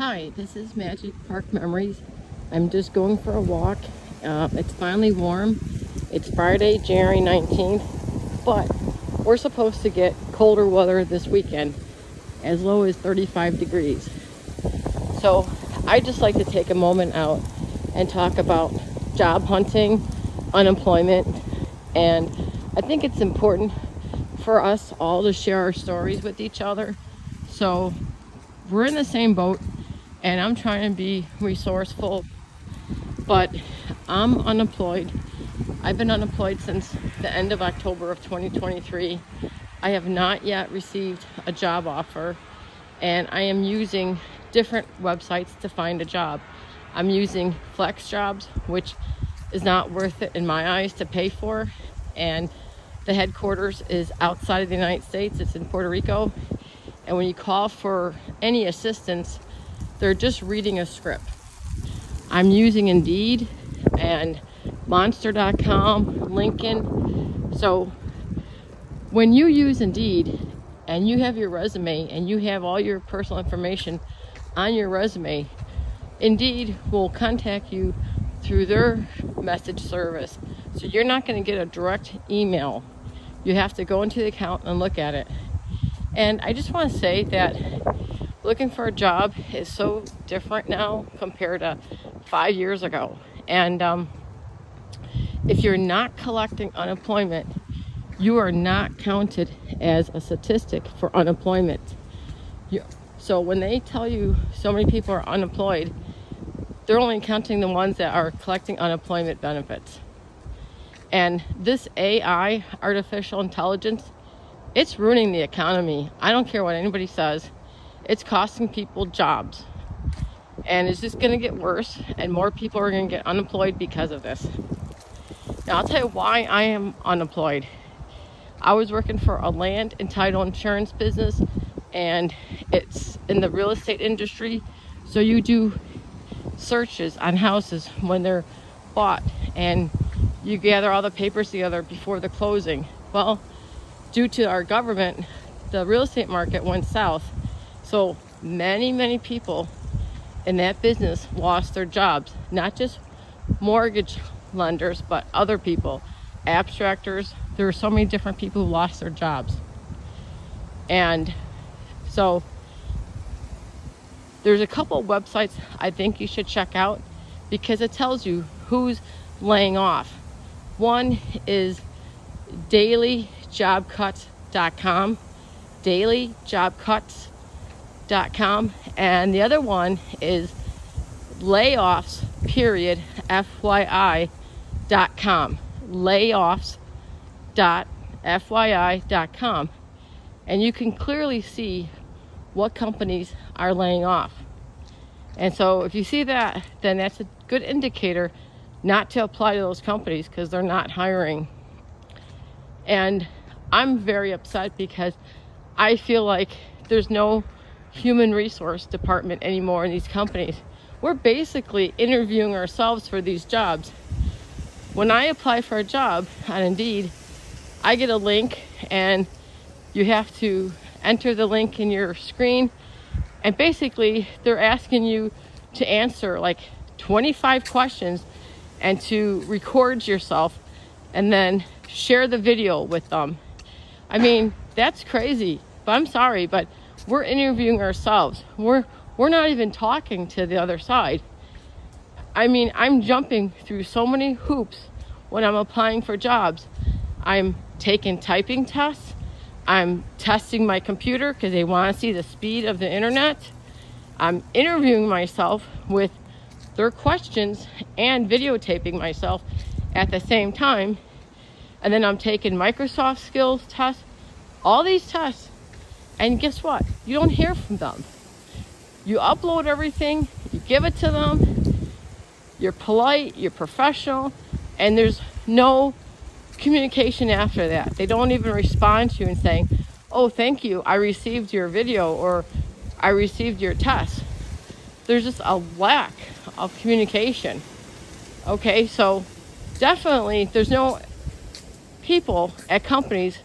Hi, this is Magic Park Memories. I'm just going for a walk. Uh, it's finally warm. It's Friday, January 19th, but we're supposed to get colder weather this weekend, as low as 35 degrees. So I just like to take a moment out and talk about job hunting, unemployment, and I think it's important for us all to share our stories with each other. So we're in the same boat and I'm trying to be resourceful, but I'm unemployed. I've been unemployed since the end of October of 2023. I have not yet received a job offer, and I am using different websites to find a job. I'm using FlexJobs, which is not worth it in my eyes to pay for, and the headquarters is outside of the United States, it's in Puerto Rico. And when you call for any assistance, they're just reading a script. I'm using Indeed and Monster.com, LinkedIn. So when you use Indeed and you have your resume and you have all your personal information on your resume, Indeed will contact you through their message service. So you're not going to get a direct email. You have to go into the account and look at it. And I just want to say that looking for a job is so different now compared to five years ago. And um, if you're not collecting unemployment, you are not counted as a statistic for unemployment. You, so when they tell you so many people are unemployed, they're only counting the ones that are collecting unemployment benefits. And this AI, artificial intelligence, it's ruining the economy. I don't care what anybody says it's costing people jobs. And it's just going to get worse, and more people are going to get unemployed because of this. Now, I'll tell you why I am unemployed. I was working for a land and title insurance business, and it's in the real estate industry. So you do searches on houses when they're bought, and you gather all the papers together before the closing. Well, due to our government, the real estate market went south so many, many people in that business lost their jobs, not just mortgage lenders, but other people, abstractors. There were so many different people who lost their jobs. And so there's a couple websites I think you should check out because it tells you who's laying off. One is dailyjobcuts.com, dailyjobcuts.com com and the other one is layoffs period fyi dot com. Layoffs dot fyi dot com. And you can clearly see what companies are laying off. And so if you see that then that's a good indicator not to apply to those companies because they're not hiring. And i'm very upset because i feel like there's no human resource department anymore in these companies. We're basically interviewing ourselves for these jobs. When I apply for a job on Indeed, I get a link and you have to enter the link in your screen. And basically, they're asking you to answer like 25 questions and to record yourself and then share the video with them. I mean, that's crazy. But I'm sorry, but we're interviewing ourselves. We're we're not even talking to the other side. I mean, I'm jumping through so many hoops when I'm applying for jobs. I'm taking typing tests. I'm testing my computer because they want to see the speed of the internet. I'm interviewing myself with their questions and videotaping myself at the same time. And then I'm taking Microsoft skills tests. All these tests and guess what? You don't hear from them. You upload everything, you give it to them, you're polite, you're professional, and there's no communication after that. They don't even respond to you and saying, Oh, thank you, I received your video or I received your test. There's just a lack of communication. Okay, so definitely there's no people at companies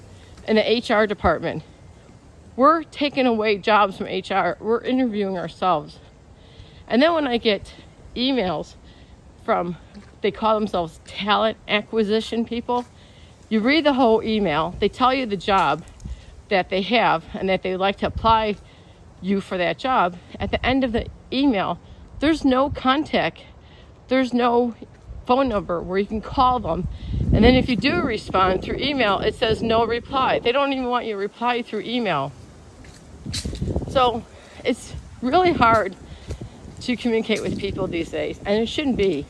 in the HR department we're taking away jobs from HR. We're interviewing ourselves. And then when I get emails from, they call themselves talent acquisition people, you read the whole email, they tell you the job that they have and that they would like to apply you for that job. At the end of the email, there's no contact, there's no phone number where you can call them. And then if you do respond through email, it says no reply. They don't even want you to reply through email. So it's really hard to communicate with people these days, and it shouldn't be.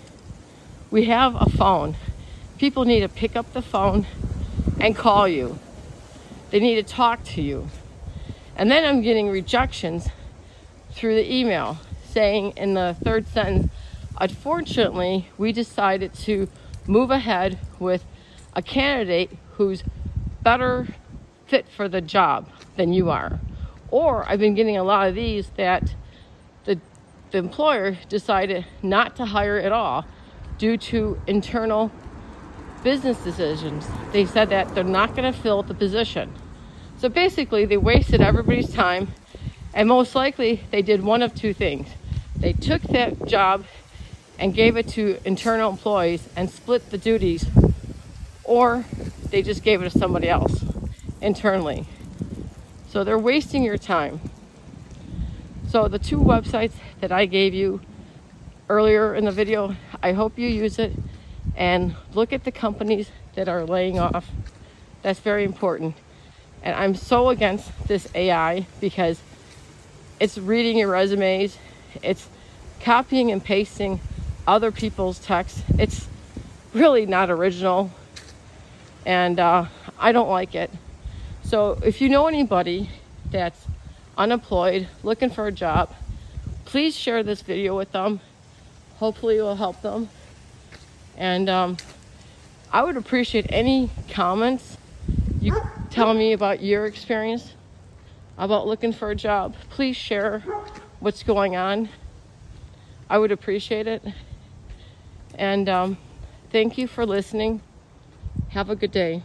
We have a phone. People need to pick up the phone and call you. They need to talk to you. And then I'm getting rejections through the email saying in the third sentence, unfortunately, we decided to move ahead with a candidate who's better fit for the job than you are. Or I've been getting a lot of these that the, the employer decided not to hire at all due to internal business decisions. They said that they're not going to fill the position. So basically, they wasted everybody's time, and most likely, they did one of two things. They took that job and gave it to internal employees and split the duties, or they just gave it to somebody else internally. So they're wasting your time. So the two websites that I gave you earlier in the video, I hope you use it and look at the companies that are laying off. That's very important. And I'm so against this AI because it's reading your resumes, it's copying and pasting other people's text. It's really not original, and uh, I don't like it. So if you know anybody that's unemployed, looking for a job, please share this video with them. Hopefully, it will help them. And um, I would appreciate any comments you tell me about your experience about looking for a job. Please share what's going on. I would appreciate it. And um, thank you for listening. Have a good day.